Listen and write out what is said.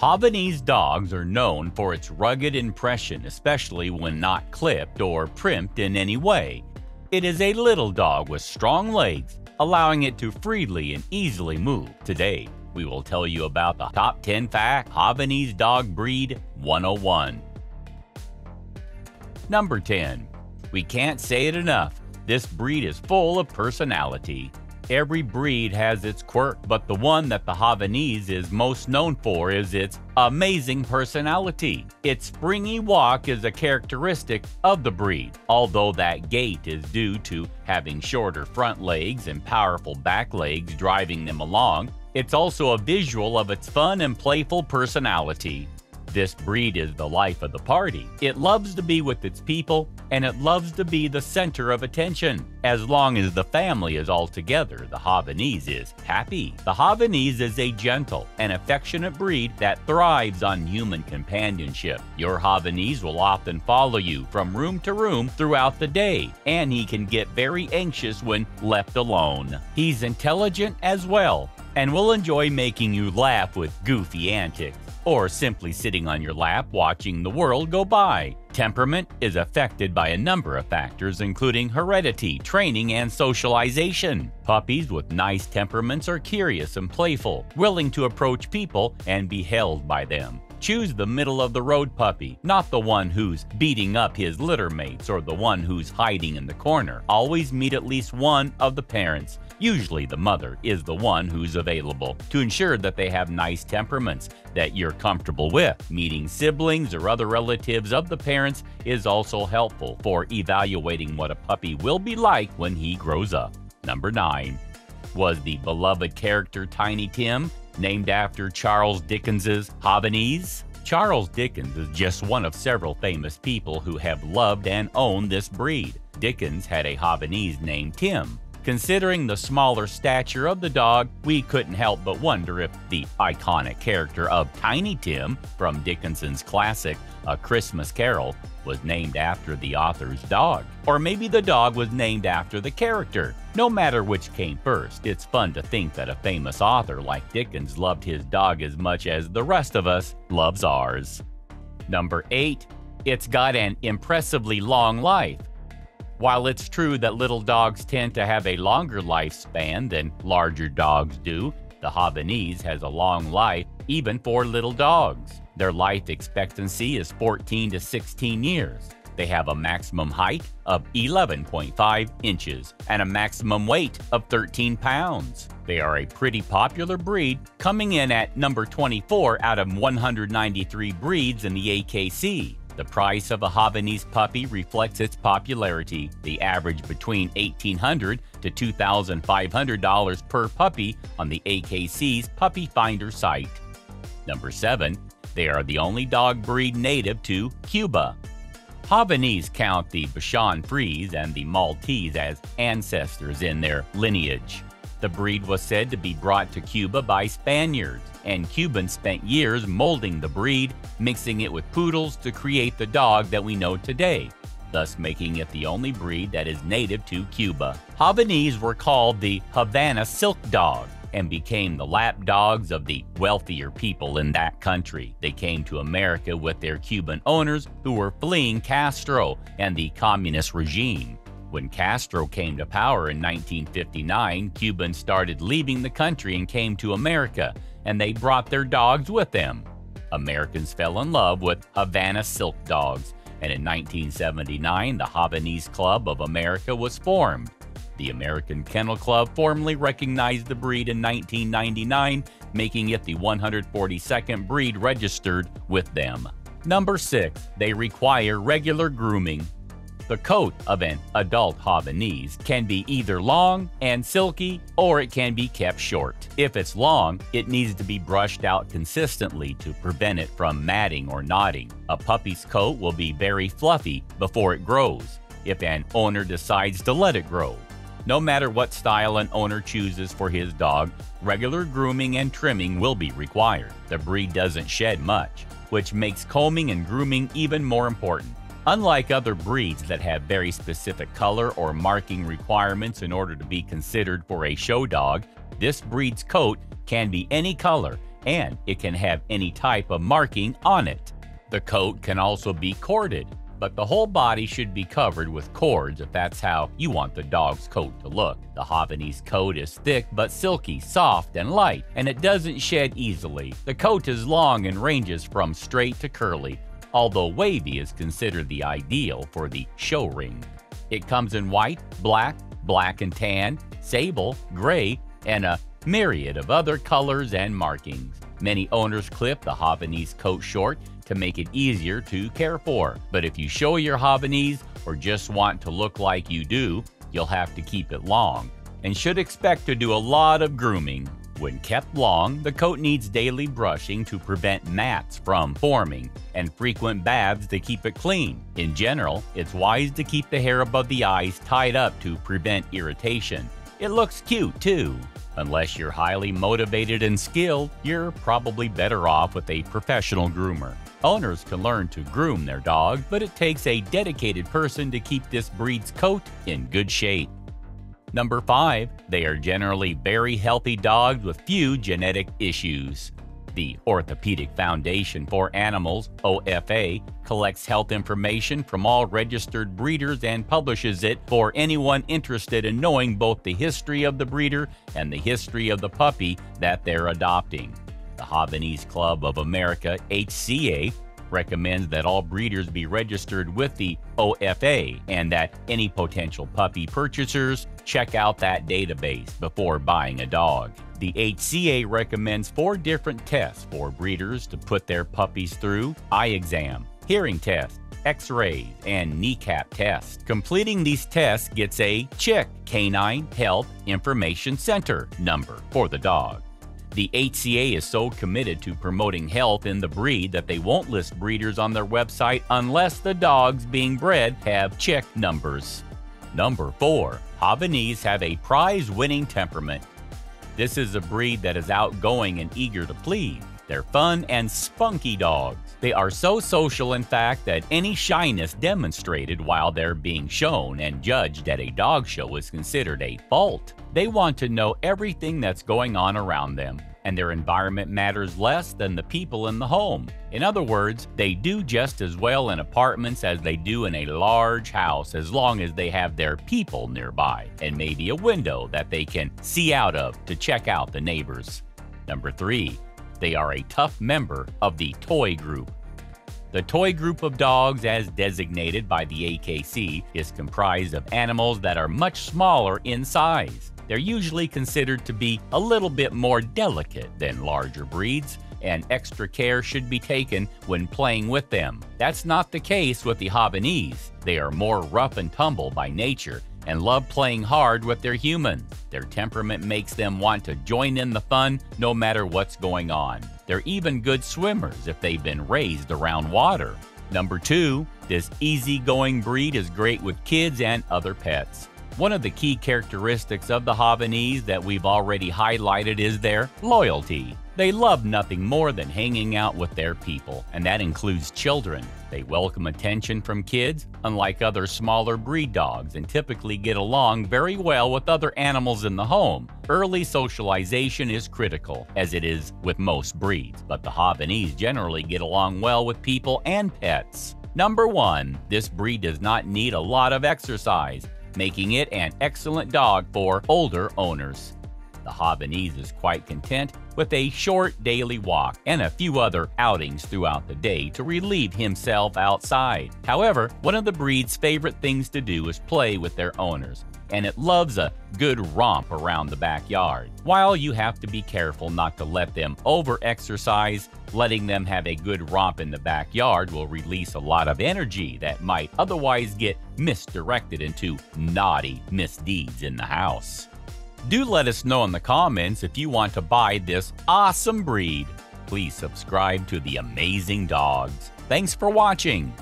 Havanese dogs are known for its rugged impression, especially when not clipped or primped in any way. It is a little dog with strong legs, allowing it to freely and easily move. Today, we will tell you about the top 10 fact Havanese dog breed 101. Number 10. We can't say it enough. This breed is full of personality. Every breed has its quirk, but the one that the Havanese is most known for is its amazing personality. Its springy walk is a characteristic of the breed, although that gait is due to having shorter front legs and powerful back legs driving them along. It's also a visual of its fun and playful personality. This breed is the life of the party. It loves to be with its people, and it loves to be the center of attention. As long as the family is all together, the Havanese is happy. The Havanese is a gentle and affectionate breed that thrives on human companionship. Your Havanese will often follow you from room to room throughout the day, and he can get very anxious when left alone. He's intelligent as well, and will enjoy making you laugh with goofy antics or simply sitting on your lap watching the world go by. Temperament is affected by a number of factors, including heredity, training, and socialization. Puppies with nice temperaments are curious and playful, willing to approach people and be held by them. Choose the middle of the road puppy, not the one who's beating up his litter mates or the one who's hiding in the corner. Always meet at least one of the parents. Usually the mother is the one who's available to ensure that they have nice temperaments that you're comfortable with. Meeting siblings or other relatives of the parents is also helpful for evaluating what a puppy will be like when he grows up. Number 9. Was the beloved character Tiny Tim named after Charles Dickens's Havanese? Charles Dickens is just one of several famous people who have loved and owned this breed. Dickens had a Havanese named Tim. Considering the smaller stature of the dog, we couldn't help but wonder if the iconic character of Tiny Tim from Dickens's classic A Christmas Carol was named after the author's dog. Or maybe the dog was named after the character. No matter which came first, it's fun to think that a famous author like Dickens loved his dog as much as the rest of us loves ours. Number 8. It's got an impressively long life. While it's true that little dogs tend to have a longer lifespan than larger dogs do, the Havanese has a long life even for little dogs. Their life expectancy is 14 to 16 years. They have a maximum height of 11.5 inches and a maximum weight of 13 pounds. They are a pretty popular breed, coming in at number 24 out of 193 breeds in the AKC. The price of a Havanese puppy reflects its popularity. The average between 1,800 to $2,500 per puppy on the AKC's Puppy Finder site. Number 7. They are the only dog breed native to Cuba. Havanese count the Bichon Frise and the Maltese as ancestors in their lineage. The breed was said to be brought to Cuba by Spaniards, and Cubans spent years molding the breed, mixing it with poodles to create the dog that we know today, thus making it the only breed that is native to Cuba. Havanese were called the Havana Silk Dog and became the lap dogs of the wealthier people in that country. They came to America with their Cuban owners who were fleeing Castro and the communist regime. When Castro came to power in 1959, Cubans started leaving the country and came to America, and they brought their dogs with them. Americans fell in love with Havana silk dogs, and in 1979, the Havanese Club of America was formed. The American Kennel Club formally recognized the breed in 1999, making it the 142nd breed registered with them. Number 6. They require regular grooming. The coat of an adult Havanese can be either long and silky or it can be kept short. If it's long, it needs to be brushed out consistently to prevent it from matting or knotting. A puppy's coat will be very fluffy before it grows if an owner decides to let it grow. No matter what style an owner chooses for his dog, regular grooming and trimming will be required. The breed doesn't shed much, which makes combing and grooming even more important. Unlike other breeds that have very specific color or marking requirements in order to be considered for a show dog, this breed's coat can be any color and it can have any type of marking on it. The coat can also be corded, but the whole body should be covered with cords if that's how you want the dog's coat to look. The Havanese coat is thick but silky, soft, and light, and it doesn't shed easily. The coat is long and ranges from straight to curly, although wavy is considered the ideal for the show ring. It comes in white, black, black and tan, sable, gray, and a myriad of other colors and markings. Many owners clip the Havanese coat short to make it easier to care for. But if you show your Havanese or just want to look like you do, you'll have to keep it long and should expect to do a lot of grooming. When kept long, the coat needs daily brushing to prevent mats from forming and frequent baths to keep it clean. In general, it's wise to keep the hair above the eyes tied up to prevent irritation. It looks cute too. Unless you're highly motivated and skilled, you're probably better off with a professional groomer. Owners can learn to groom their dog, but it takes a dedicated person to keep this breed's coat in good shape. Number 5. They are generally very healthy dogs with few genetic issues. The Orthopedic Foundation for Animals, OFA, collects health information from all registered breeders and publishes it for anyone interested in knowing both the history of the breeder and the history of the puppy that they're adopting. The Havanese Club of America, HCA, recommends that all breeders be registered with the OFA and that any potential puppy purchasers check out that database before buying a dog. The HCA recommends four different tests for breeders to put their puppies through eye exam, hearing test, x-rays, and kneecap test. Completing these tests gets a CHIC Canine Health Information Center number for the dog. The HCA is so committed to promoting health in the breed that they won't list breeders on their website unless the dogs being bred have CHIC numbers. Number 4. Havanese have a prize-winning temperament. This is a breed that is outgoing and eager to please. They're fun and spunky dogs. They are so social, in fact, that any shyness demonstrated while they're being shown and judged at a dog show is considered a fault. They want to know everything that's going on around them, and their environment matters less than the people in the home. In other words, they do just as well in apartments as they do in a large house as long as they have their people nearby and maybe a window that they can see out of to check out the neighbors. Number 3. They are a tough member of the toy group. The toy group of dogs, as designated by the AKC, is comprised of animals that are much smaller in size. They're usually considered to be a little bit more delicate than larger breeds, and extra care should be taken when playing with them. That's not the case with the Havanese. They are more rough and tumble by nature and love playing hard with their humans. Their temperament makes them want to join in the fun no matter what's going on. They're even good swimmers if they've been raised around water. Number two, this easygoing breed is great with kids and other pets. One of the key characteristics of the Havanese that we've already highlighted is their loyalty. They love nothing more than hanging out with their people, and that includes children. They welcome attention from kids, unlike other smaller breed dogs, and typically get along very well with other animals in the home. Early socialization is critical, as it is with most breeds, but the Havanese generally get along well with people and pets. Number 1. This breed does not need a lot of exercise, making it an excellent dog for older owners. The Havanese is quite content with a short daily walk and a few other outings throughout the day to relieve himself outside. However, one of the breed's favorite things to do is play with their owners, and it loves a good romp around the backyard. While you have to be careful not to let them over-exercise, letting them have a good romp in the backyard will release a lot of energy that might otherwise get misdirected into naughty misdeeds in the house. Do let us know in the comments if you want to buy this awesome breed. Please subscribe to The Amazing Dogs. Thanks for watching.